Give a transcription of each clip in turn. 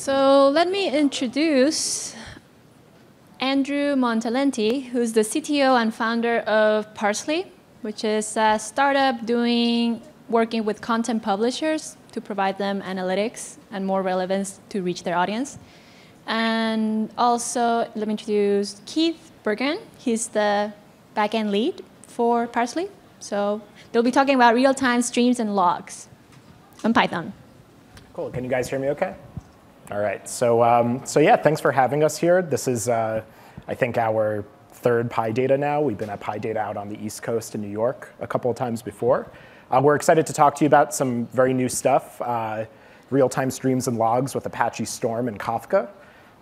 So let me introduce Andrew Montalenti, who's the CTO and founder of Parse.ly, which is a startup doing working with content publishers to provide them analytics and more relevance to reach their audience. And also, let me introduce Keith Bourgoin. He's the backend lead for Parse.ly. So they'll be talking about real-time streams and logs on Python. Cool. Can you guys hear me OK? All right. So, um, so yeah, thanks for having us here. This is, uh, I think, our third PyData now. We've been at PyData out on the East Coast in New York a couple of times before. Uh, we're excited to talk to you about some very new stuff, uh, real-time streams and logs with Apache Storm and Kafka.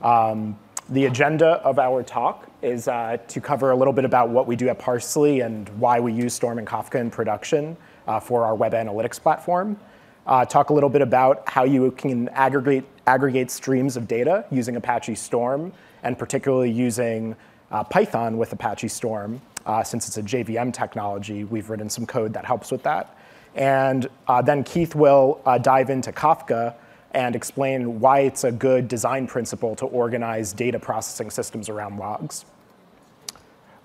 Um, the agenda of our talk is uh, to cover a little bit about what we do at Parse.ly and why we use Storm and Kafka in production uh, for our web analytics platform uh, talk a little bit about how you can aggregate, aggregate streams of data using Apache Storm, and particularly using uh, Python with Apache Storm. Uh, since it's a JVM technology, we've written some code that helps with that. And uh, then Keith will uh, dive into Kafka and explain why it's a good design principle to organize data processing systems around logs.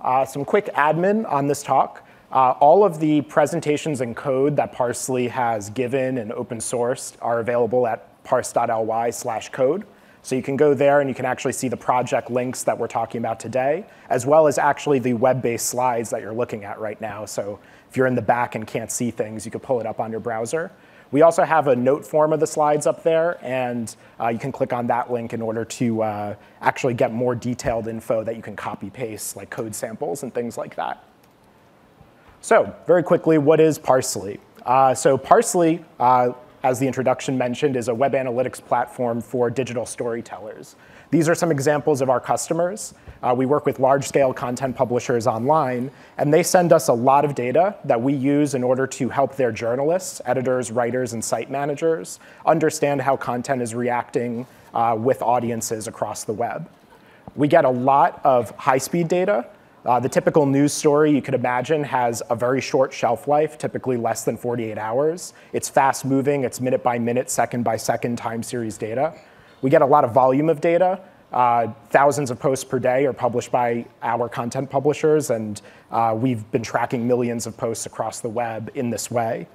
Uh, some quick admin on this talk. Uh, all of the presentations and code that Parse.ly has given and open sourced are available at parse.ly slash code. So you can go there and you can actually see the project links that we're talking about today, as well as actually the web-based slides that you're looking at right now. So if you're in the back and can't see things, you can pull it up on your browser. We also have a note form of the slides up there, and uh, you can click on that link in order to uh, actually get more detailed info that you can copy paste, like code samples and things like that. So very quickly, what is Parse.ly? Uh, so Parse.ly, uh, as the introduction mentioned, is a web analytics platform for digital storytellers. These are some examples of our customers. Uh, we work with large-scale content publishers online, and they send us a lot of data that we use in order to help their journalists, editors, writers, and site managers understand how content is reacting uh, with audiences across the web. We get a lot of high-speed data, uh, the typical news story you could imagine has a very short shelf life, typically less than 48 hours. It's fast moving, it's minute by minute, second by second time series data. We get a lot of volume of data. Uh, thousands of posts per day are published by our content publishers, and uh, we've been tracking millions of posts across the web in this way.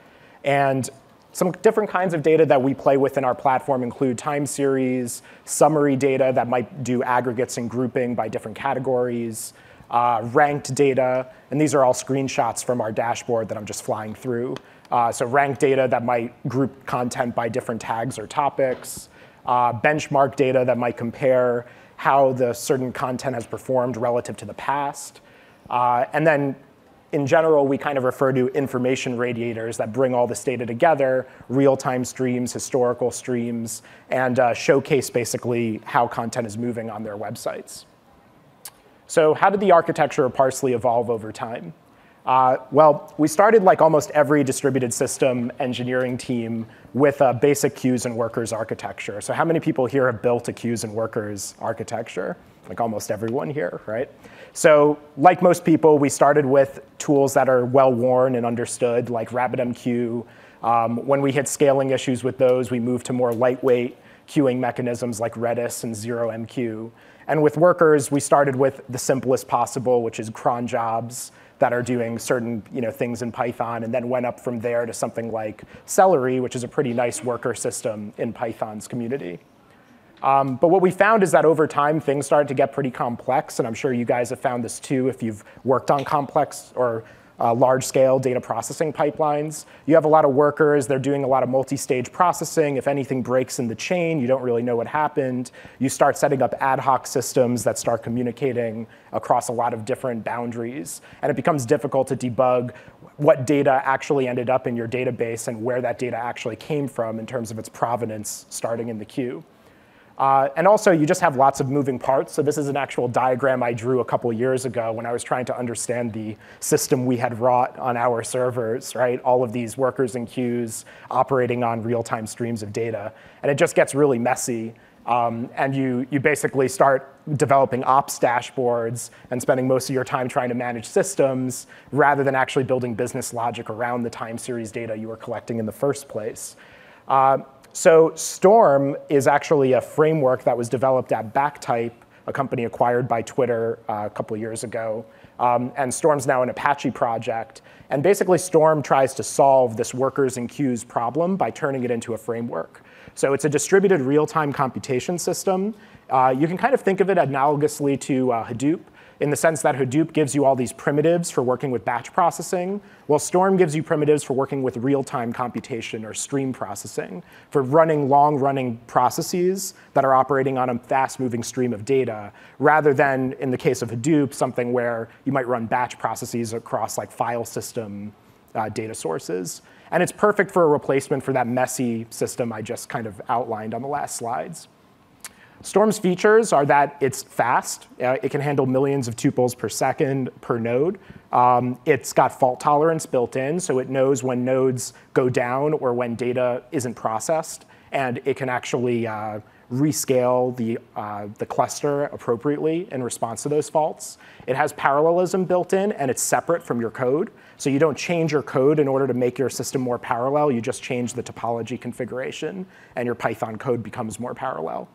And some different kinds of data that we play with in our platform include time series, summary data that might do aggregates and grouping by different categories, uh, ranked data, and these are all screenshots from our dashboard that I'm just flying through. Uh, so ranked data that might group content by different tags or topics, uh, benchmark data that might compare how the certain content has performed relative to the past. Uh, and then in general, we kind of refer to information radiators that bring all this data together, real-time streams, historical streams, and uh, showcase basically how content is moving on their websites. So how did the architecture of Parse.ly evolve over time? Uh, well, we started like almost every distributed system engineering team with a basic queues and workers architecture. So how many people here have built a queues and workers architecture? Like almost everyone here, right? So like most people, we started with tools that are well-worn and understood, like RabbitMQ. Um, when we hit scaling issues with those, we moved to more lightweight queuing mechanisms like Redis and ZeroMQ. And with workers, we started with the simplest possible, which is cron jobs that are doing certain you know, things in Python, and then went up from there to something like Celery, which is a pretty nice worker system in Python's community. Um, but what we found is that over time, things started to get pretty complex, and I'm sure you guys have found this too if you've worked on complex or uh, large-scale data processing pipelines. You have a lot of workers. They're doing a lot of multi-stage processing. If anything breaks in the chain, you don't really know what happened. You start setting up ad hoc systems that start communicating across a lot of different boundaries. And it becomes difficult to debug what data actually ended up in your database and where that data actually came from in terms of its provenance starting in the queue. Uh, and also, you just have lots of moving parts. So this is an actual diagram I drew a couple years ago when I was trying to understand the system we had wrought on our servers, right? All of these workers and queues operating on real-time streams of data. And it just gets really messy. Um, and you, you basically start developing ops dashboards and spending most of your time trying to manage systems rather than actually building business logic around the time series data you were collecting in the first place. Uh, So Storm is actually a framework that was developed at Backtype, a company acquired by Twitter uh, a couple years ago. Um, and Storm's now an Apache project. And basically, Storm tries to solve this workers and queues problem by turning it into a framework. So it's a distributed real-time computation system. Uh, you can kind of think of it analogously to uh, Hadoop in the sense that Hadoop gives you all these primitives for working with batch processing, while Storm gives you primitives for working with real-time computation or stream processing, for running long-running processes that are operating on a fast-moving stream of data, rather than, in the case of Hadoop, something where you might run batch processes across like file system uh, data sources. And it's perfect for a replacement for that messy system I just kind of outlined on the last slides. Storm's features are that it's fast. Uh, it can handle millions of tuples per second per node. Um, it's got fault tolerance built in, so it knows when nodes go down or when data isn't processed. And it can actually uh, rescale the, uh, the cluster appropriately in response to those faults. It has parallelism built in, and it's separate from your code. So you don't change your code in order to make your system more parallel. You just change the topology configuration, and your Python code becomes more parallel.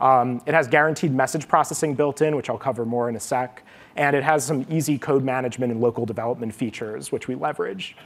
Um, it has guaranteed message processing built in, which I'll cover more in a sec. And it has some easy code management and local development features, which we leverage.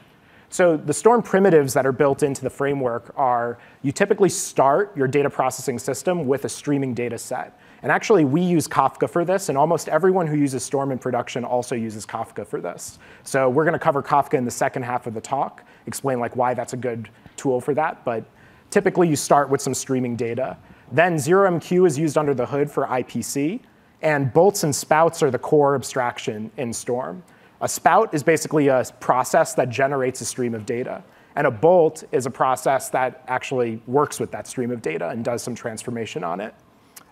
So the Storm primitives that are built into the framework are you typically start your data processing system with a streaming data set. And actually, we use Kafka for this, and almost everyone who uses Storm in production also uses Kafka for this. So we're going to cover Kafka in the second half of the talk, explain like why that's a good tool for that. But typically, you start with some streaming data. Then 0MQ is used under the hood for IPC, and bolts and spouts are the core abstraction in Storm. A spout is basically a process that generates a stream of data. And a bolt is a process that actually works with that stream of data and does some transformation on it.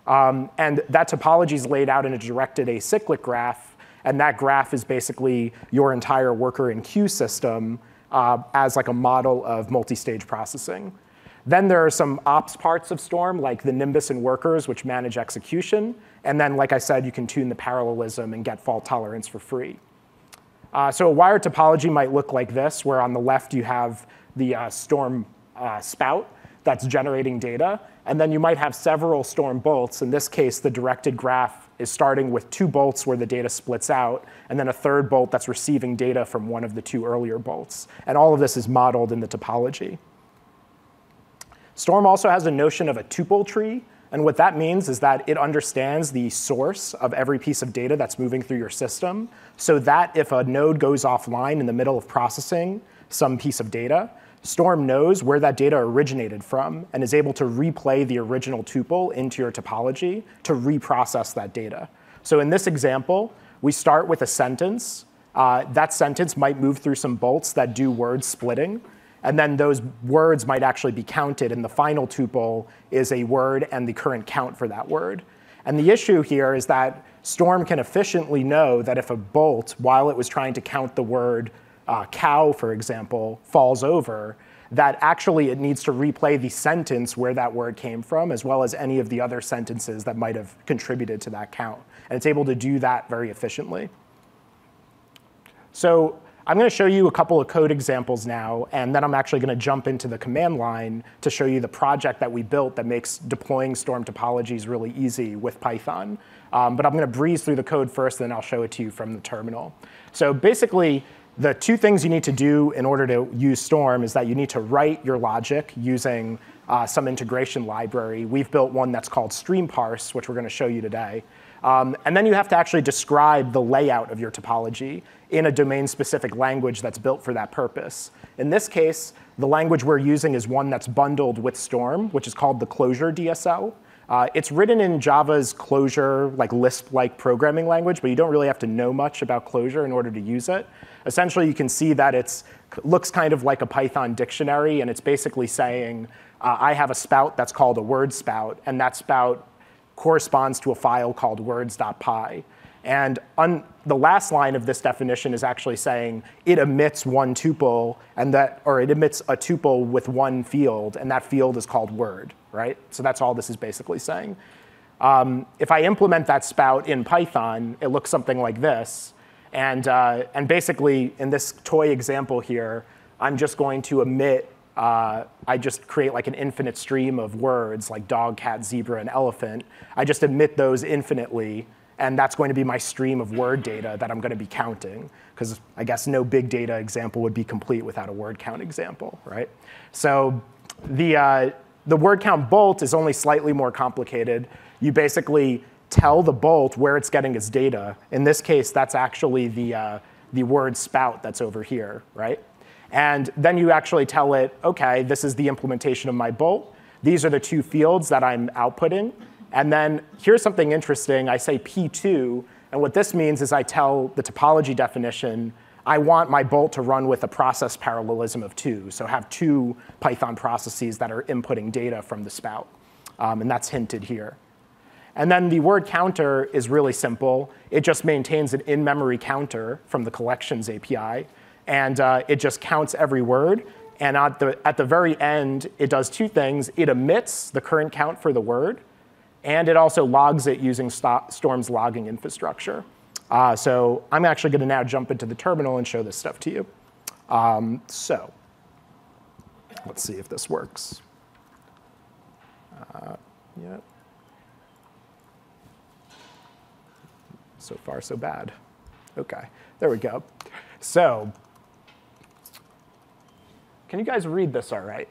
Um, and that topology is laid out in a directed acyclic graph. And that graph is basically your entire worker and queue system uh, as like a model of multi-stage processing. Then there are some ops parts of Storm, like the Nimbus and workers, which manage execution. And then, like I said, you can tune the parallelism and get fault tolerance for free. Uh, so a wired topology might look like this, where on the left you have the uh, Storm uh, spout that's generating data. And then you might have several Storm bolts. In this case, the directed graph is starting with two bolts where the data splits out, and then a third bolt that's receiving data from one of the two earlier bolts. And all of this is modeled in the topology. Storm also has a notion of a tuple tree. And what that means is that it understands the source of every piece of data that's moving through your system, so that if a node goes offline in the middle of processing some piece of data, Storm knows where that data originated from and is able to replay the original tuple into your topology to reprocess that data. So in this example, we start with a sentence. Uh, that sentence might move through some bolts that do word splitting. And then those words might actually be counted, and the final tuple is a word and the current count for that word. And the issue here is that Storm can efficiently know that if a bolt, while it was trying to count the word uh, cow, for example, falls over, that actually it needs to replay the sentence where that word came from, as well as any of the other sentences that might have contributed to that count. And it's able to do that very efficiently. So I'm going to show you a couple of code examples now, and then I'm actually going to jump into the command line to show you the project that we built that makes deploying Storm topologies really easy with Python. Um, but I'm going to breeze through the code first, then I'll show it to you from the terminal. So basically, the two things you need to do in order to use Storm is that you need to write your logic using uh, some integration library. We've built one that's called StreamParse, which we're going to show you today. Um, and then you have to actually describe the layout of your topology in a domain-specific language that's built for that purpose. In this case, the language we're using is one that's bundled with Storm, which is called the Clojure DSL. Uh, it's written in Java's Clojure, like Lisp-like programming language, but you don't really have to know much about Clojure in order to use it. Essentially, you can see that it looks kind of like a Python dictionary, and it's basically saying, uh, I have a spout that's called a word spout, and that spout corresponds to a file called words.py. And the last line of this definition is actually saying it emits one tuple, and that, or it emits a tuple with one field, and that field is called word, right? So that's all this is basically saying. Um, if I implement that spout in Python, it looks something like this. And, uh, and basically, in this toy example here, I'm just going to emit uh, I just create like an infinite stream of words like dog, cat, zebra, and elephant. I just emit those infinitely, and that's going to be my stream of word data that I'm going to be counting. Because I guess no big data example would be complete without a word count example, right? So the, uh, the word count bolt is only slightly more complicated. You basically tell the bolt where it's getting its data. In this case, that's actually the, uh, the word spout that's over here, right? And then you actually tell it, OK, this is the implementation of my bolt. These are the two fields that I'm outputting. And then here's something interesting. I say P2. And what this means is I tell the topology definition, I want my bolt to run with a process parallelism of two. So have two Python processes that are inputting data from the spout. Um, and that's hinted here. And then the word counter is really simple. It just maintains an in-memory counter from the collections API and uh, it just counts every word. And at the, at the very end, it does two things. It emits the current count for the word, and it also logs it using Storm's logging infrastructure. Uh, so I'm actually going to now jump into the terminal and show this stuff to you. Um, so let's see if this works. Uh, yeah. So far, so bad. OK, there we go. So can you guys read this all right?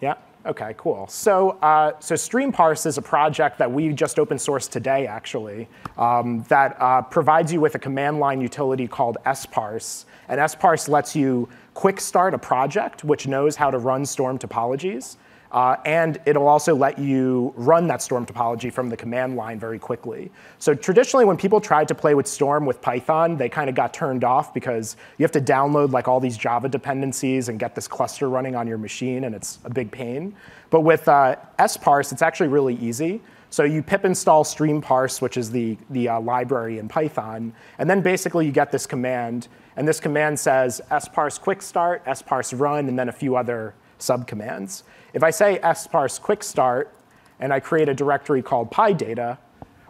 Yeah? OK, cool. So, uh, so StreamParse is a project that we just open sourced today, actually, um, that uh, provides you with a command line utility called sparse. And sparse lets you quick start a project which knows how to run storm topologies. Uh, and it'll also let you run that Storm topology from the command line very quickly. So traditionally, when people tried to play with Storm with Python, they kind of got turned off because you have to download like all these Java dependencies and get this cluster running on your machine, and it's a big pain. But with uh, sparse, it's actually really easy. So you pip install streamparse, which is the, the uh, library in Python, and then basically you get this command. And this command says sparse quick start, sparse run, and then a few other subcommands. If I say sparse quick start and I create a directory called PyData,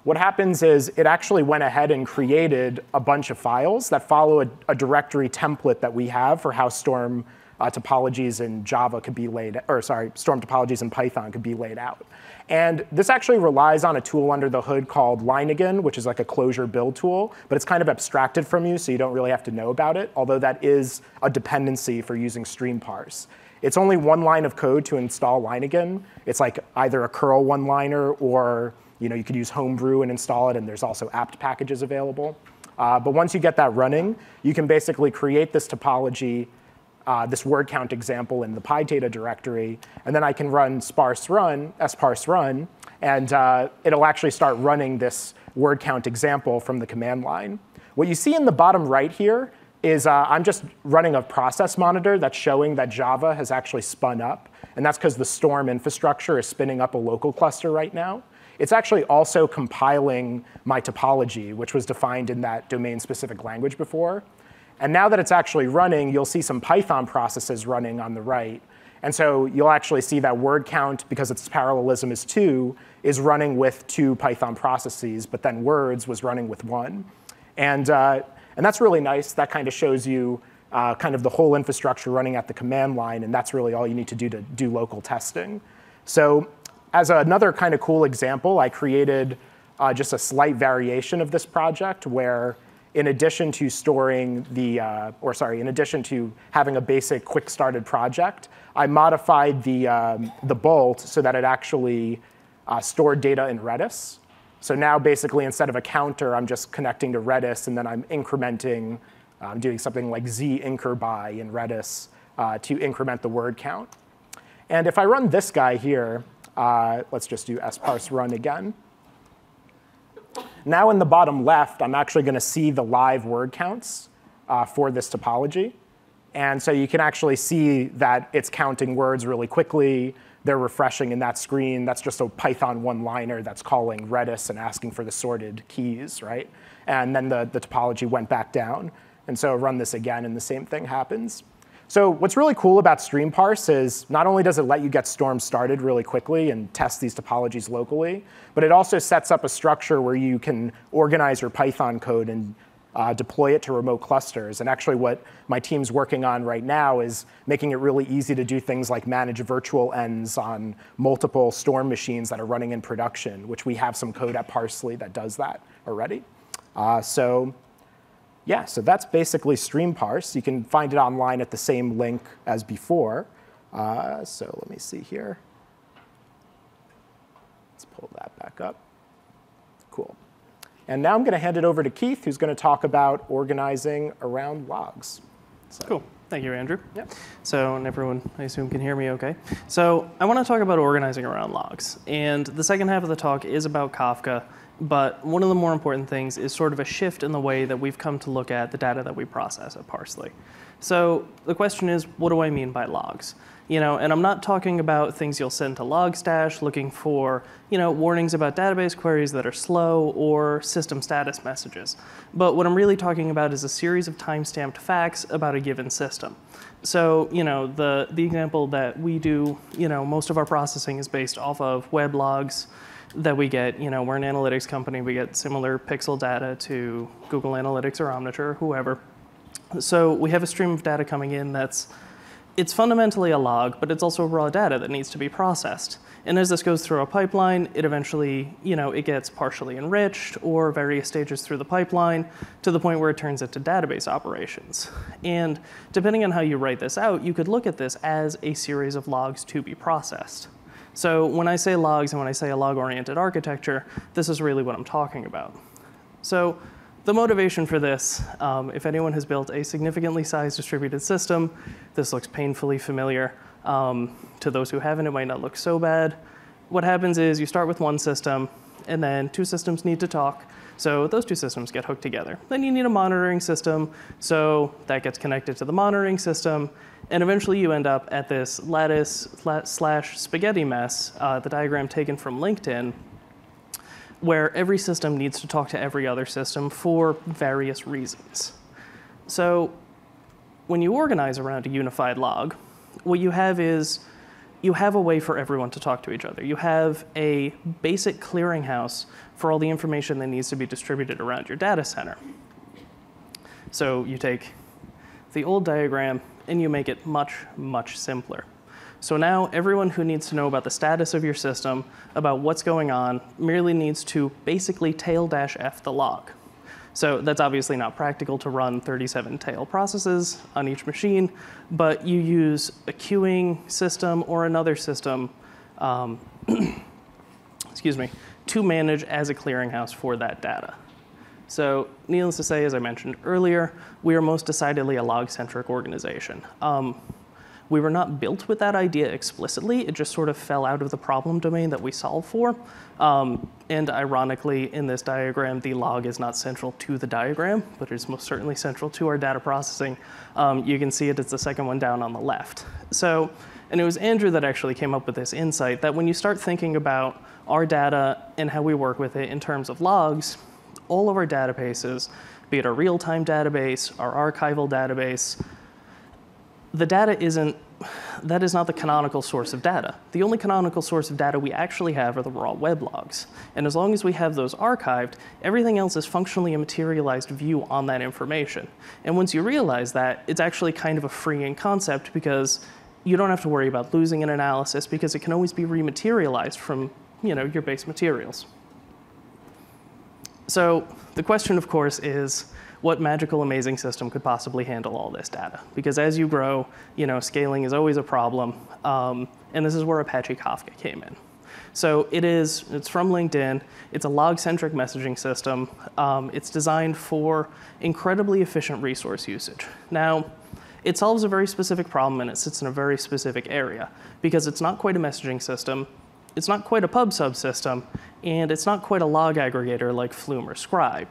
what happens is it actually went ahead and created a bunch of files that follow a, a directory template that we have for how Storm uh, topologies in Java could be laid, or sorry, Storm topologies in Python could be laid out. And this actually relies on a tool under the hood called Leiningen, which is like a Clojure build tool, but it's kind of abstracted from you, so you don't really have to know about it, although that is a dependency for using StreamParse. It's only one line of code to install Leiningen. It's like either a curl one-liner or you, know, you could use Homebrew and install it, and there's also apt packages available. Uh, but once you get that running, you can basically create this topology, uh, this word count example in the PyData directory, and then I can run sparse run, sparse run, and uh, it'll actually start running this word count example from the command line. What you see in the bottom right here is uh, I'm just running a process monitor that's showing that Java has actually spun up. And that's because the Storm infrastructure is spinning up a local cluster right now. It's actually also compiling my topology, which was defined in that domain-specific language before. And now that it's actually running, you'll see some Python processes running on the right. And so you'll actually see that word count, because its parallelism is 2, is running with two Python processes, but then words was running with one. And uh, and that's really nice. That kind of shows you uh, kind of the whole infrastructure running at the command line, and that's really all you need to do to do local testing. So as another kind of cool example, I created uh, just a slight variation of this project where in addition to storing the, uh, or sorry, in addition to having a basic quick started project, I modified the, um, the bolt so that it actually uh, stored data in Redis. So now basically instead of a counter, I'm just connecting to Redis and then I'm incrementing, I'm doing something like z incr by in Redis uh, to increment the word count. And if I run this guy here, uh, let's just do sparse run again. Now in the bottom left, I'm actually going to see the live word counts uh, for this topology. And so you can actually see that it's counting words really quickly they're refreshing in that screen. That's just a Python one-liner that's calling Redis and asking for the sorted keys, right? And then the, the topology went back down. And so run this again, and the same thing happens. So what's really cool about StreamParse is not only does it let you get Storm started really quickly and test these topologies locally, but it also sets up a structure where you can organize your Python code and uh, deploy it to remote clusters. And actually, what my team's working on right now is making it really easy to do things like manage virtualenvs on multiple Storm machines that are running in production, which we have some code at Parse.ly that does that already. Uh, so yeah, so that's basically StreamParse. You can find it online at the same link as before. Uh, so let me see here. Let's pull that back up. And now I'm going to hand it over to Keith, who's going to talk about organizing around logs. So. Cool. Thank you, Andrew. Yep. So, and everyone, I assume, can hear me okay. So, I want to talk about organizing around logs. And the second half of the talk is about Kafka. But one of the more important things is sort of a shift in the way that we've come to look at the data that we process at Parse.ly. So, the question is, what do I mean by logs? You know, and I'm not talking about things you'll send to Logstash looking for, you know, warnings about database queries that are slow or system status messages. But what I'm really talking about is a series of timestamped facts about a given system. So, you know, the, the example that we do, you know, most of our processing is based off of web logs that we get, you know, we're an analytics company, we get similar pixel data to Google Analytics or Omniture or whoever. So we have a stream of data coming in that's it's fundamentally a log, but it's also raw data that needs to be processed. And as this goes through a pipeline, it eventually, you know, it gets partially enriched or various stages through the pipeline to the point where it turns into database operations. And depending on how you write this out, you could look at this as a series of logs to be processed. So when I say logs and when I say a log-oriented architecture, this is really what I'm talking about. So the motivation for this, um, if anyone has built a significantly sized distributed system, this looks painfully familiar. Um, to those who haven't, it might not look so bad. What happens is you start with one system, and then two systems need to talk. So those two systems get hooked together. Then you need a monitoring system, so that gets connected to the monitoring system, and eventually you end up at this lattice slash spaghetti mess, uh, the diagram taken from LinkedIn, where every system needs to talk to every other system for various reasons. So when you organize around a unified log, what you have is you have a way for everyone to talk to each other. You have a basic clearinghouse for all the information that needs to be distributed around your data center. So you take the old diagram and you make it much, much simpler. So now everyone who needs to know about the status of your system, about what's going on, merely needs to basically tail-f the log. So that's obviously not practical to run 37 tail processes on each machine, but you use a queuing system or another system, um, excuse me, to manage as a clearinghouse for that data. So needless to say, as I mentioned earlier, we are most decidedly a log-centric organization. Um, we were not built with that idea explicitly. It just sort of fell out of the problem domain that we solve for. Um, and ironically, in this diagram, the log is not central to the diagram, but it is most certainly central to our data processing. Um, you can see it, it's the second one down on the left. So, and it was Andrew that actually came up with this insight that when you start thinking about our data and how we work with it in terms of logs, all of our databases, be it our real-time database, our archival database, the data isn't, that is not the canonical source of data. The only canonical source of data we actually have are the raw web logs. And as long as we have those archived, everything else is functionally a materialized view on that information. And once you realize that, it's actually kind of a freeing concept because you don't have to worry about losing an analysis because it can always be rematerialized from you know, your base materials. So the question, of course, is what magical, amazing system could possibly handle all this data? Because as you grow, you know, scaling is always a problem. Um, and this is where Apache Kafka came in. So it is, it's from LinkedIn. It's a log-centric messaging system. Um, it's designed for incredibly efficient resource usage. Now, it solves a very specific problem and it sits in a very specific area because it's not quite a messaging system. It's not quite a pub sub system, and it's not quite a log aggregator like Flume or Scribe.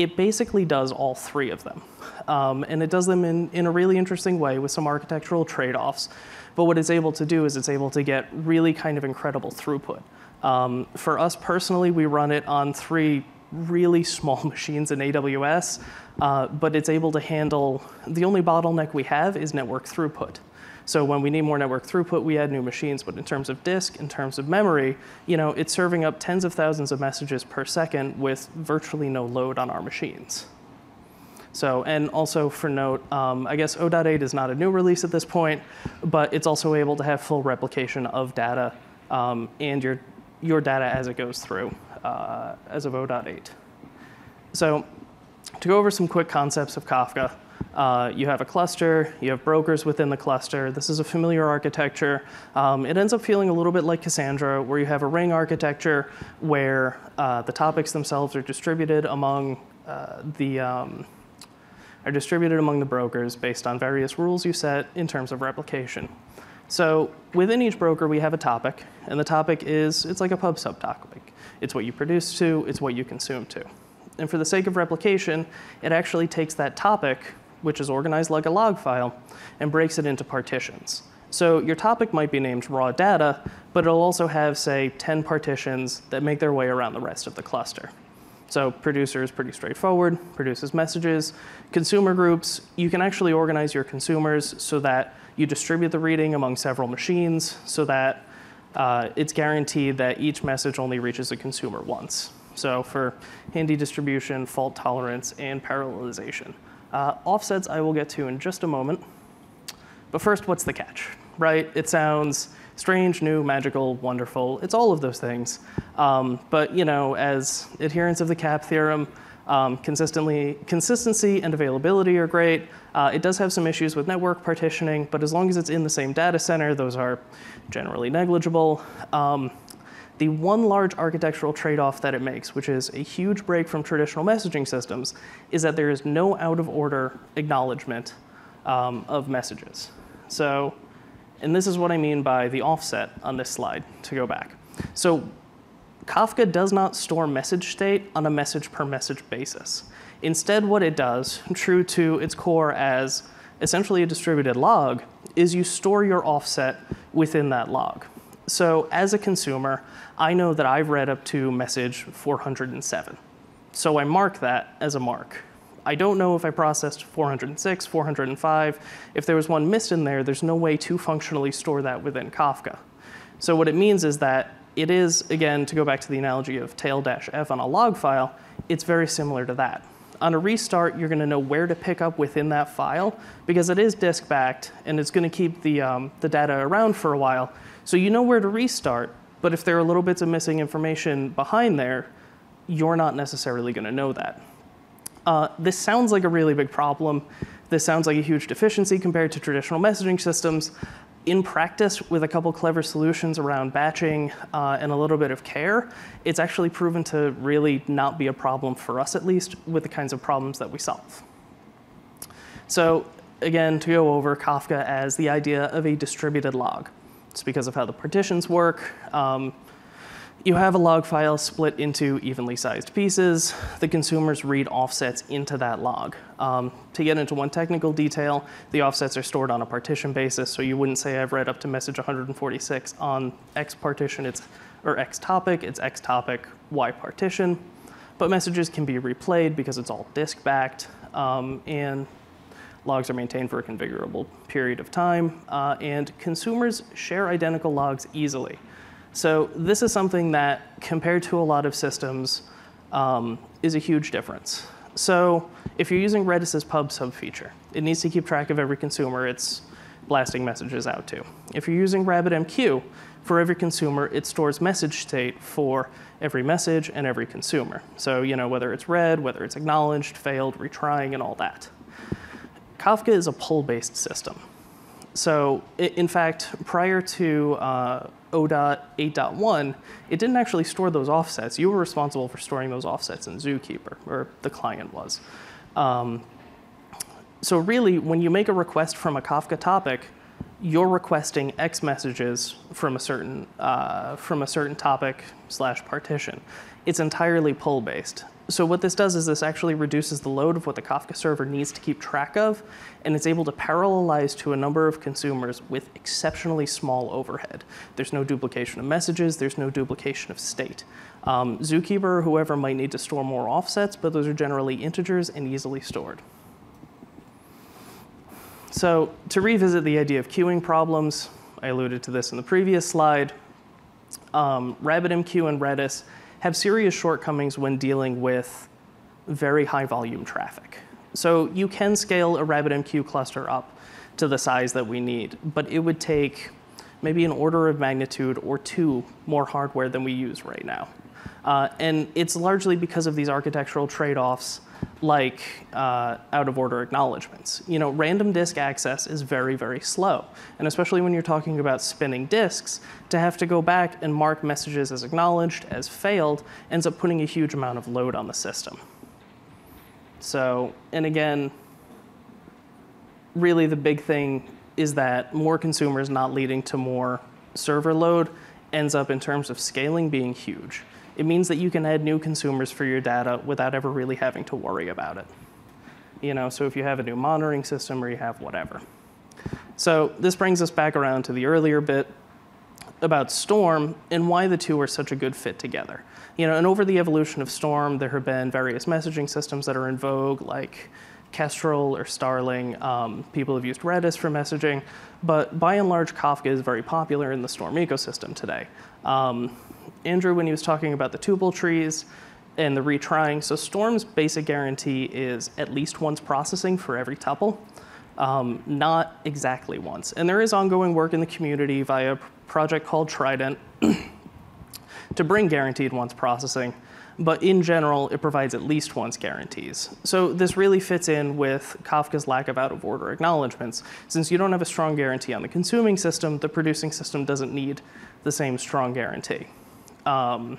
It basically does all three of them. Um, and it does them in, in a really interesting way with some architectural trade-offs. But what it's able to do is it's able to get really kind of incredible throughput. Um, for us personally, we run it on three really small machines in AWS, uh, but it's able to handle, the only bottleneck we have is network throughput. So when we need more network throughput, we add new machines. But in terms of disk, in terms of memory, you know, it's serving up tens of thousands of messages per second with virtually no load on our machines. So, and also for note, um, I guess O.8 is not a new release at this point, but it's also able to have full replication of data um, and your, your data as it goes through uh, as of O.8. So to go over some quick concepts of Kafka, uh, you have a cluster, you have brokers within the cluster. This is a familiar architecture. Um, it ends up feeling a little bit like Cassandra, where you have a ring architecture where uh, the topics themselves are distributed among uh, the um, are distributed among the brokers based on various rules you set in terms of replication. So within each broker, we have a topic, and the topic is, it's like a pub sub topic. It's what you produce to, it's what you consume to. And for the sake of replication, it actually takes that topic, which is organized like a log file, and breaks it into partitions. So your topic might be named raw data, but it'll also have, say, 10 partitions that make their way around the rest of the cluster. So producer is pretty straightforward, produces messages. Consumer groups, you can actually organize your consumers so that you distribute the reading among several machines so that uh, it's guaranteed that each message only reaches a consumer once. So for handy distribution, fault tolerance, and parallelization. Uh, offsets I will get to in just a moment. But first, what's the catch, right? It sounds strange, new, magical, wonderful. It's all of those things. Um, but you know, as adherents of the CAP theorem, um, consistently, consistency and availability are great. Uh, it does have some issues with network partitioning, but as long as it's in the same data center, those are generally negligible. Um, the one large architectural trade-off that it makes, which is a huge break from traditional messaging systems, is that there is no out-of-order acknowledgement um, of messages. So and this is what I mean by the offset on this slide, to go back. So Kafka does not store message state on a message per message basis. Instead, what it does, true to its core as essentially a distributed log, is you store your offset within that log. So as a consumer, I know that I've read up to message 407. So I mark that as a mark. I don't know if I processed 406, 405. If there was one missed in there, there's no way to functionally store that within Kafka. So what it means is that it is, again, to go back to the analogy of tail-f on a log file, it's very similar to that. On a restart, you're going to know where to pick up within that file because it is disk-backed and it's going to keep the, um, the data around for a while. So you know where to restart, but if there are little bits of missing information behind there, you're not necessarily going to know that. Uh, this sounds like a really big problem. This sounds like a huge deficiency compared to traditional messaging systems. In practice, with a couple clever solutions around batching uh, and a little bit of care, it's actually proven to really not be a problem for us, at least, with the kinds of problems that we solve. So again, to go over Kafka as the idea of a distributed log. It's because of how the partitions work. Um, you have a log file split into evenly sized pieces. The consumers read offsets into that log. Um, to get into one technical detail, the offsets are stored on a partition basis, so you wouldn't say I've read up to message 146 on X partition, it's, or X topic, it's X topic, Y partition. But messages can be replayed because it's all disk backed, um, and logs are maintained for a configurable period of time, uh, and consumers share identical logs easily. So this is something that, compared to a lot of systems, um, is a huge difference. So if you're using Redis's pub sub feature, it needs to keep track of every consumer it's blasting messages out to. If you're using RabbitMQ, for every consumer, it stores message state for every message and every consumer. So, you know, whether it's read, whether it's acknowledged, failed, retrying, and all that. Kafka is a pull-based system. So, in fact, prior to uh, 0.8.1, it didn't actually store those offsets. You were responsible for storing those offsets in Zookeeper, or the client was. Um, so really, when you make a request from a Kafka topic, you're requesting X messages from a certain uh, from a certain topic slash partition. It's entirely pull based. So what this does is this actually reduces the load of what the Kafka server needs to keep track of, and it's able to parallelize to a number of consumers with exceptionally small overhead. There's no duplication of messages, there's no duplication of state. Um, Zookeeper or whoever might need to store more offsets, but those are generally integers and easily stored. So to revisit the idea of queuing problems, I alluded to this in the previous slide. Um, RabbitMQ and Redis have serious shortcomings when dealing with very high volume traffic. So you can scale a RabbitMQ cluster up to the size that we need, but it would take maybe an order of magnitude or two more hardware than we use right now. Uh, and it's largely because of these architectural trade-offs like uh, out of order acknowledgements. You know, random disk access is very, very slow. And especially when you're talking about spinning disks, to have to go back and mark messages as acknowledged, as failed, ends up putting a huge amount of load on the system. So, and again, really the big thing is that more consumers not leading to more server load ends up in terms of scaling being huge. It means that you can add new consumers for your data without ever really having to worry about it. You know, so if you have a new monitoring system or you have whatever. So this brings us back around to the earlier bit about Storm and why the two are such a good fit together. You know, and over the evolution of Storm, there have been various messaging systems that are in vogue, like Kestrel or Starling. Um, people have used Redis for messaging, but by and large, Kafka is very popular in the Storm ecosystem today. Um, Andrew, when he was talking about the tuple trees and the retrying, so Storm's basic guarantee is at least once processing for every tuple, um, not exactly once. And there is ongoing work in the community via a project called Trident to bring guaranteed once processing, but in general, it provides at least once guarantees. So this really fits in with Kafka's lack of out of order acknowledgements. Since you don't have a strong guarantee on the consuming system, the producing system doesn't need the same strong guarantee. Um,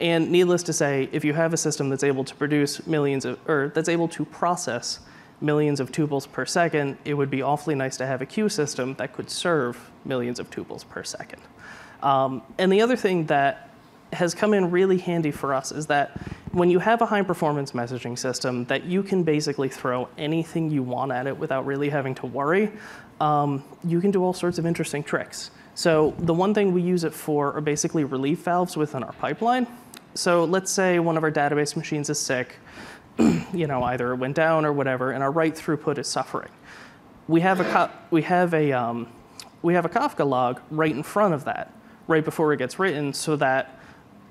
and needless to say, if you have a system that's able to produce millions of, or that's able to process millions of tuples per second, it would be awfully nice to have a queue system that could serve millions of tuples per second. Um, and the other thing that has come in really handy for us is that when you have a high performance messaging system that you can basically throw anything you want at it without really having to worry, um, you can do all sorts of interesting tricks. So the one thing we use it for are basically relief valves within our pipeline. So let's say one of our database machines is sick, you know, either it went down or whatever, and our write throughput is suffering. We have a, we have a, um, we have a Kafka log right in front of that, right before it gets written, so that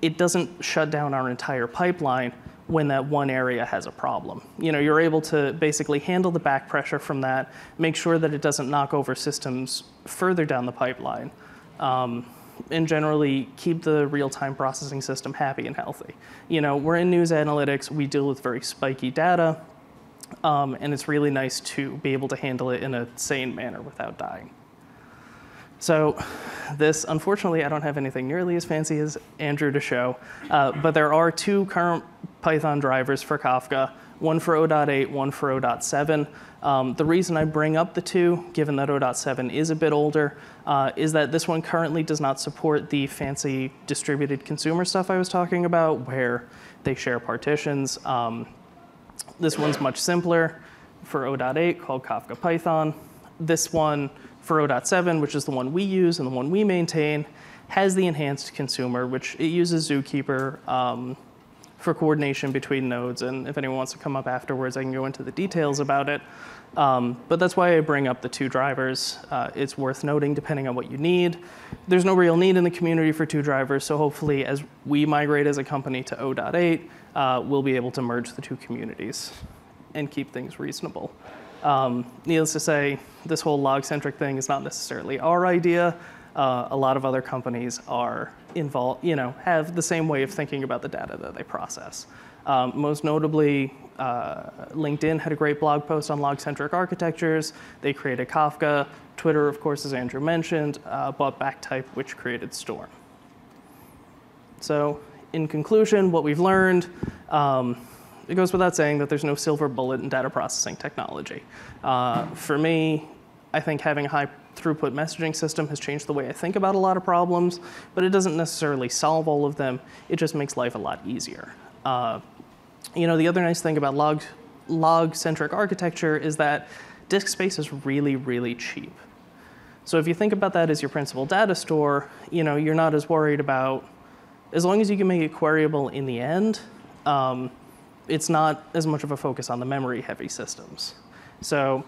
it doesn't shut down our entire pipeline when that one area has a problem. You know, you're able to basically handle the back pressure from that, make sure that it doesn't knock over systems further down the pipeline, um, and generally keep the real-time processing system happy and healthy. You know, we're in news analytics, we deal with very spiky data, um, and it's really nice to be able to handle it in a sane manner without dying. So this, unfortunately, I don't have anything nearly as fancy as Andrew to show, uh, but there are two current Python drivers for Kafka, one for 0.8, one for 0.7. Um, the reason I bring up the two, given that 0.7 is a bit older, uh, is that this one currently does not support the fancy distributed consumer stuff I was talking about, where they share partitions. Um, this one's much simpler for 0.8 called Kafka Python. This one for 0.7, which is the one we use and the one we maintain, has the enhanced consumer, which it uses Zookeeper. Um, for coordination between nodes. And if anyone wants to come up afterwards, I can go into the details about it. Um, but that's why I bring up the two drivers. Uh, it's worth noting, depending on what you need. There's no real need in the community for two drivers, so hopefully as we migrate as a company to 0.8, uh, we'll be able to merge the two communities and keep things reasonable. Um, needless to say, this whole log-centric thing is not necessarily our idea. Uh, a lot of other companies are involved, you know, have the same way of thinking about the data that they process. Um, most notably, uh, LinkedIn had a great blog post on log-centric architectures. They created Kafka. Twitter, of course, as Andrew mentioned, uh, bought Backtype, which created Storm. So in conclusion, what we've learned, um, it goes without saying that there's no silver bullet in data processing technology. Uh, for me, I think having a high throughput messaging system has changed the way I think about a lot of problems, but it doesn't necessarily solve all of them. It just makes life a lot easier. Uh, you know, the other nice thing about log, log-centric architecture is that disk space is really, really cheap. So if you think about that as your principal data store, you know, you're not as worried about, as long as you can make it queryable in the end, um, it's not as much of a focus on the memory heavy systems. So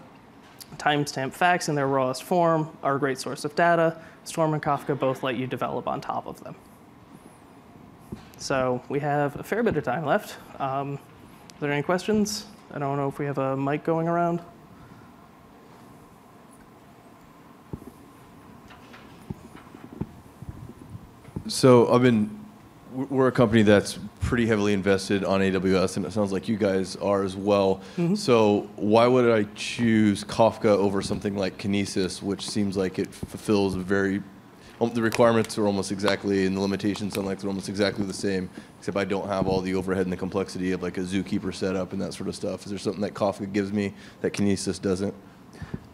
timestamp facts in their rawest form are a great source of data. Storm and Kafka both let you develop on top of them. So we have a fair bit of time left. Um, are there any questions? I don't know if we have a mic going around. So I've been, we're a company that's pretty heavily invested on AWS, and it sounds like you guys are as well. So why would I choose Kafka over something like Kinesis, which seems like it fulfills a very, um, the requirements are almost exactly, and the limitations sound like they're almost exactly the same, except I don't have all the overhead and the complexity of like a zookeeper setup and that sort of stuff. Is there something that Kafka gives me that Kinesis doesn't?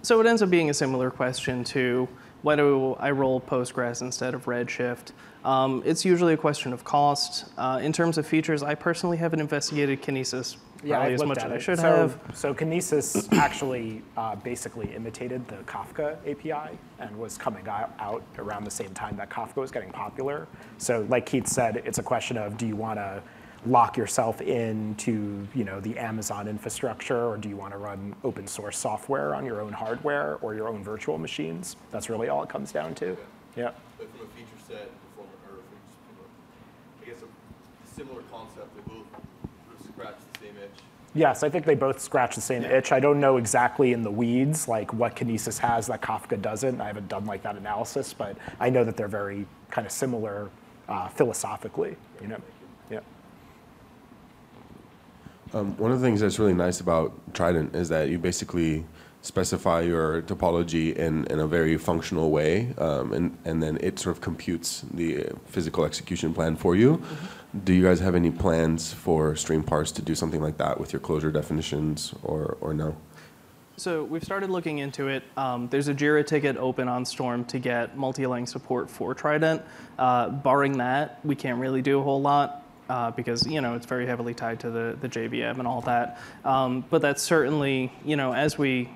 So it ends up being a similar question to why do I roll Postgres instead of Redshift? Um, it's usually a question of cost. Uh, in terms of features, I personally haven't investigated Kinesis probably I've as much as I should so, have. So Kinesis actually uh, basically imitated the Kafka API and was coming out, out around the same time that Kafka was getting popular. So like Keith said, it's a question of do you want to lock yourself into you know the Amazon infrastructure, or do you want to run open source software on your own hardware or your own virtual machines? That's really all it comes down to. Yeah. But from a feature set, performance, or from a, I guess a similar concept, they both scratch the same itch. Yes, I think they both scratch the same itch. I don't know exactly in the weeds like what Kinesis has that Kafka doesn't. I haven't done like that analysis, but I know that they're very kind of similar uh, philosophically. You know, yeah. Um, one of the things that's really nice about Trident is that you basically specify your topology in, in a very functional way, um, and, and then it sort of computes the physical execution plan for you. Do you guys have any plans for StreamParse to do something like that with your Clojure definitions, or, or no? So we've started looking into it. Um, there's a Jira ticket open on Storm to get multi-lang support for Trident. Uh, barring that, we can't really do a whole lot uh, because you know it's very heavily tied to the, the JVM and all that. Um, but that's certainly you know as we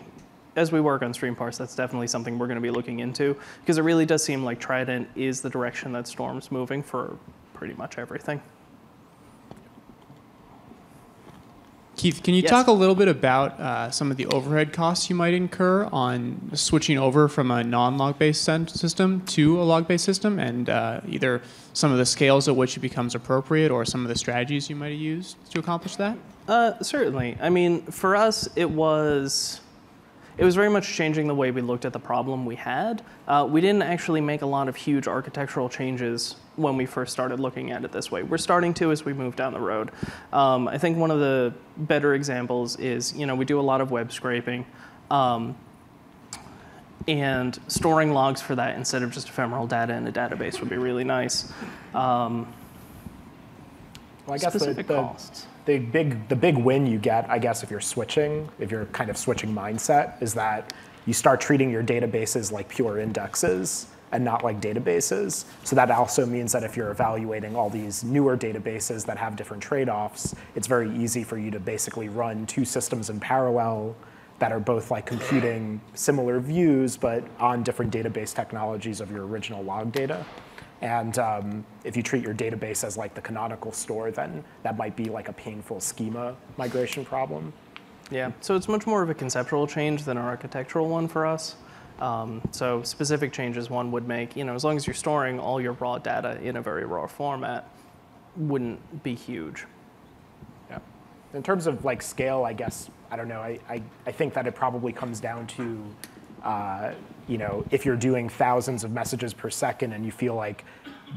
as we work on StreamParse, that's definitely something we're going to be looking into because it really does seem like Trident is the direction that Storm's moving for pretty much everything. Keith, can you Yes. talk a little bit about uh, some of the overhead costs you might incur on switching over from a non-log-based system to a log-based system, and uh, either some of the scales at which it becomes appropriate, or some of the strategies you might have used to accomplish that? Uh, certainly. I mean, for us, it was it was very much changing the way we looked at the problem we had. Uh, we didn't actually make a lot of huge architectural changes when we first started looking at it this way. We're starting to as we move down the road. Um, I think one of the better examples is, you know, we do a lot of web scraping. Um, and storing logs for that instead of just ephemeral data in a database would be really nice. Um, Well, I guess the, the, costs. the big the big win you get, I guess, if you're switching, if you're kind of switching mindset, is that you start treating your databases like pure indexes and not like databases. So that also means that if you're evaluating all these newer databases that have different trade-offs, it's very easy for you to basically run two systems in parallel that are both like computing similar views but on different database technologies of your original log data. And um, if you treat your database as like the canonical store, then that might be like a painful schema migration problem. Yeah, so it's much more of a conceptual change than an architectural one for us. Um, so specific changes one would make, you know, as long as you're storing all your raw data in a very raw format, wouldn't be huge. Yeah. In terms of like scale, I guess I don't know. I, I, I think that it probably comes down to, uh, you know, if you're doing thousands of messages per second and you feel like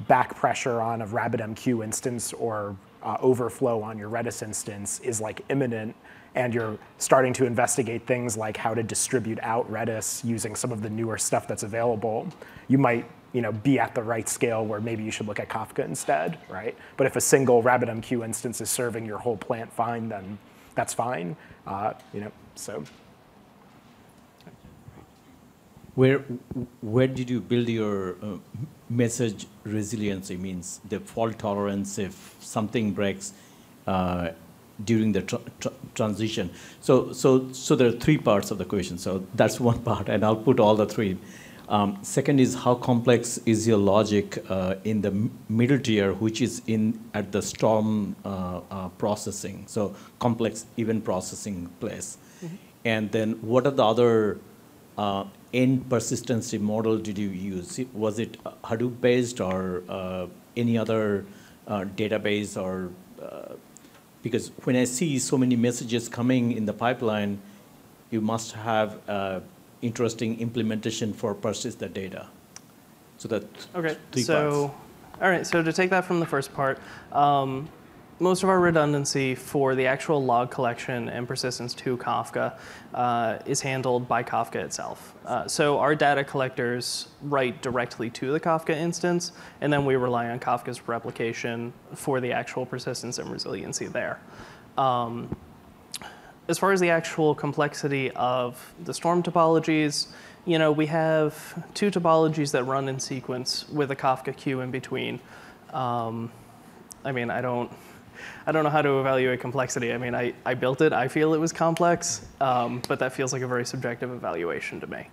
back pressure on a RabbitMQ instance or uh, overflow on your Redis instance is like imminent, and you're starting to investigate things like how to distribute out Redis using some of the newer stuff that's available, you might you know, be at the right scale where maybe you should look at Kafka instead, right? But if a single RabbitMQ instance is serving your whole plant fine, then that's fine. Uh, you know, so Where, where did you build your uh, message resiliency? Means the fault tolerance if something breaks uh, during the tr- tr- transition. So, so, so there are three parts of the question. So that's one part, and I'll put all the three. Um, second is how complex is your logic uh, in the middle tier, which is in at the storm uh, uh, processing. So complex event processing place. And then what are the other uh, end persistency model did you use? Was it Hadoop based or uh, any other uh, database or uh, because when I see so many messages coming in the pipeline, you must have uh, interesting implementation for persist the data. So that Okay, so, parts. all right, so to take that from the first part, um, most of our redundancy for the actual log collection and persistence to Kafka uh, is handled by Kafka itself. Uh, so our data collectors write directly to the Kafka instance, and then we rely on Kafka's replication for the actual persistence and resiliency there. Um, as far as the actual complexity of the storm topologies, you know, we have two topologies that run in sequence with a Kafka queue in between. Um, I mean, I don't, I don't know how to evaluate complexity. I mean, I, I built it. I feel it was complex, um, but that feels like a very subjective evaluation to me.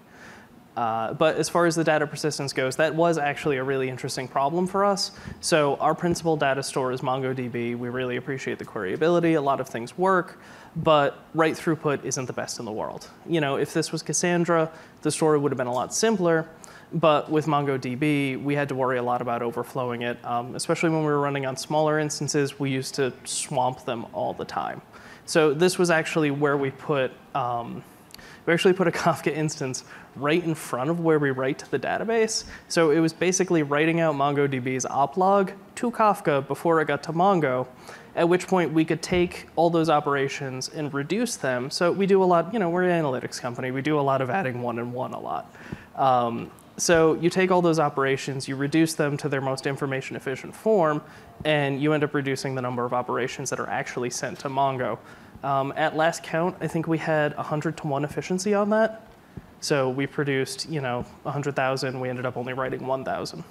Uh, but as far as the data persistence goes, that was actually a really interesting problem for us. So our principal data store is MongoDB. We really appreciate the queryability. A lot of things work, but write throughput isn't the best in the world. You know, if this was Cassandra, the story would have been a lot simpler. But with MongoDB, we had to worry a lot about overflowing it, um, especially when we were running on smaller instances. We used to swamp them all the time. So this was actually where we put um, we actually put a Kafka instance right in front of where we write to the database. So it was basically writing out MongoDB's oplog to Kafka before it got to Mongo, at which point we could take all those operations and reduce them. So we do a lot, you know, we're an analytics company. We do a lot of adding one and one a lot. Um, so you take all those operations, you reduce them to their most information efficient form, and you end up reducing the number of operations that are actually sent to Mongo. Um, at last count, I think we had 100 to 1 efficiency on that. So we produced, you know, 100,000. We ended up only writing 1,000.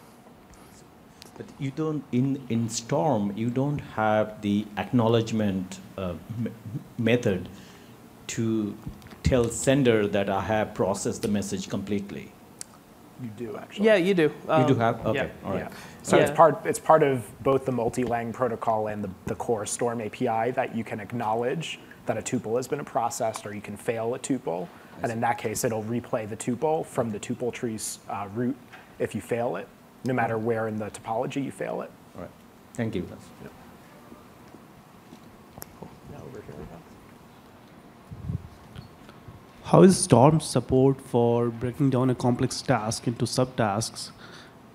But you don't in in Storm. You don't have the acknowledgement uh, method to tell sender that I have processed the message completely. You do actually. Yeah, you do. you do Um, have okay. yeah. All right. Yeah. So it's part it's part of both the multi-lang protocol and the, the core Storm API that you can acknowledge that a tuple has been processed or you can fail a tuple. And in that case, it'll replay the tuple from the tuple tree's uh, root if you fail it, no matter where in the topology you fail it. All right. Thank you. How is Storm support for breaking down a complex task into subtasks,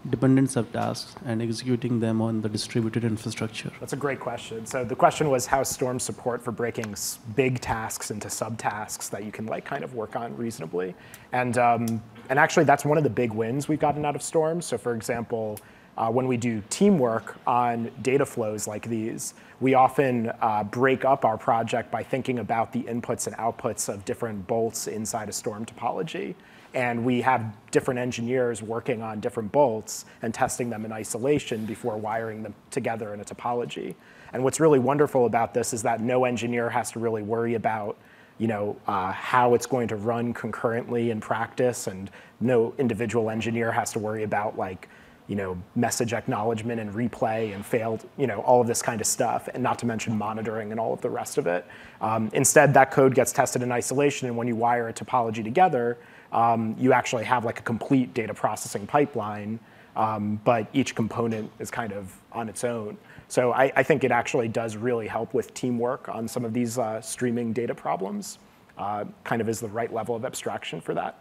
dependent subtasks, and executing them on the distributed infrastructure? That's a great question. So the question was how Storm support for breaking big tasks into subtasks that you can like kind of work on reasonably. And um, and actually that's one of the big wins we've gotten out of Storm. So for example, uh, when we do teamwork on data flows like these, we often uh, break up our project by thinking about the inputs and outputs of different bolts inside a Storm topology. And we have different engineers working on different bolts and testing them in isolation before wiring them together in a topology. And what's really wonderful about this is that no engineer has to really worry about you know, uh, how it's going to run concurrently in practice, and no individual engineer has to worry about like, you know, message acknowledgement and replay and failed, you know, all of this kind of stuff, and not to mention monitoring and all of the rest of it. Um, instead, that code gets tested in isolation, and when you wire a topology together, um, you actually have like a complete data processing pipeline, um, but each component is kind of on its own. So I, I think it actually does really help with teamwork on some of these uh, streaming data problems. Uh, kind of is the right level of abstraction for that.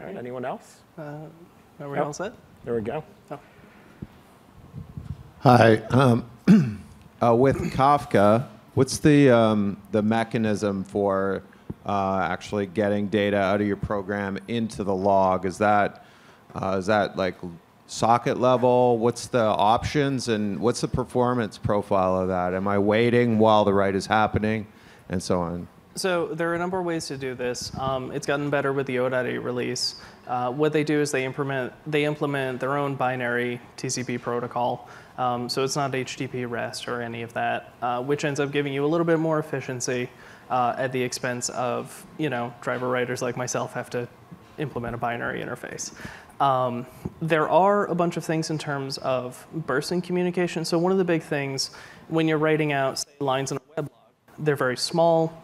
All right, anyone else? Are we Yep. all set? There we go. Hi. Um, uh, with Kafka, what's the, um, the mechanism for uh, actually getting data out of your program into the log? Is that, uh, is that like socket level? What's the options and what's the performance profile of that? Am I waiting while the write is happening and so on? So there are a number of ways to do this. Um, it's gotten better with the O.8 release. Uh, what they do is they implement they implement their own binary TCP protocol. Um, so it's not HTTP REST or any of that, uh, which ends up giving you a little bit more efficiency uh, at the expense of you know driver writers like myself have to implement a binary interface. Um, there are a bunch of things in terms of bursting communication. So one of the big things when you're writing out say, lines in a weblog, they're very small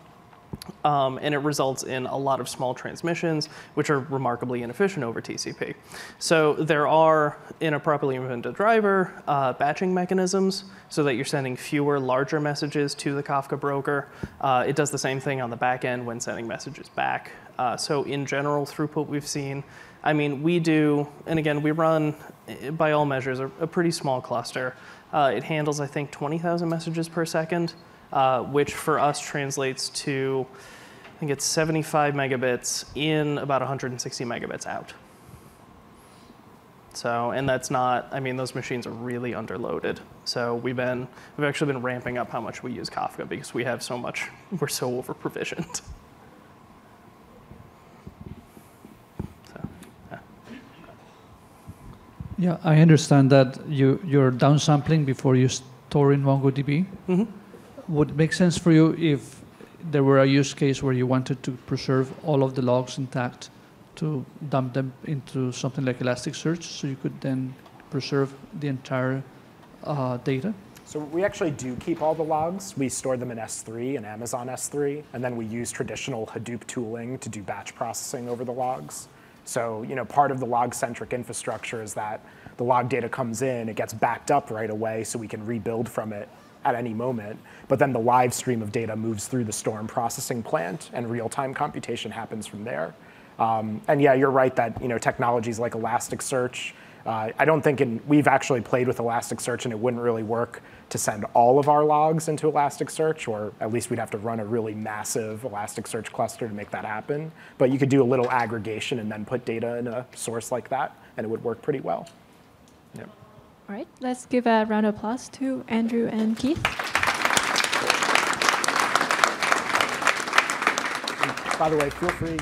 Um, and it results in a lot of small transmissions, which are remarkably inefficient over TCP. So there are, in a properly implemented driver, uh, batching mechanisms so that you're sending fewer, larger messages to the Kafka broker. Uh, it does the same thing on the back end when sending messages back. Uh, so in general, throughput we've seen, I mean, we do, and again, we run, eh, by all measures, a, a pretty small cluster. Uh, it handles, I think, 20,000 messages per second, uh, which for us translates to, I think it's 75 megabits in, about 160 megabits out. So, and that's not, I mean, those machines are really underloaded. So we've been, we've actually been ramping up how much we use Kafka because we have so much, we're so over provisioned. So, yeah. Yeah, I understand that you, you're downsampling before you store in MongoDB. Mhm. Would it make sense for you if there were a use case where you wanted to preserve all of the logs intact to dump them into something like Elasticsearch so you could then preserve the entire uh, data? So we actually do keep all the logs. We store them in S3 and Amazon S3, and then we use traditional Hadoop tooling to do batch processing over the logs. So you know, part of the log-centric infrastructure is that the log data comes in, it gets backed up right away, so we can rebuild from it at any moment. But then the live stream of data moves through the storm processing plant, and real-time computation happens from there. Um, and yeah, you're right that you know technologies like Elasticsearch. Uh, I don't think in, we've actually played with Elasticsearch, and it wouldn't really work to send all of our logs into Elasticsearch, or at least we'd have to run a really massive Elasticsearch cluster to make that happen. But you could do a little aggregation and then put data in a source like that, and it would work pretty well. All right, let's give a round of applause to Andrew and Keith. By the way, feel free.